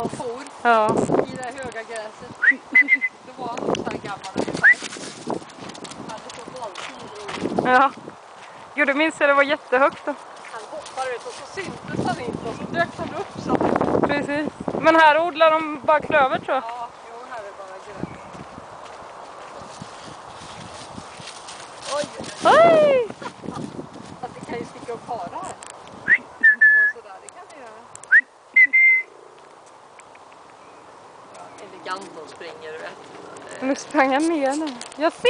han for Ja. i det höga gräset. Då var han nog så här gammal ungefär. Hade valpin och ja. Gud, du minns jag det var jättehögt då. han hoppade ut och så syntes han inte och så dök han upp så. Precis. Men här odlar de bara klöver tror jag. Ja, jo här är bara grönt. Oj, Oj! att det kan ju sticka upp harar här. Och sådär, det kan det göra. Ja, elegant de springer vet. Nu sprang han ner nu. Jag ser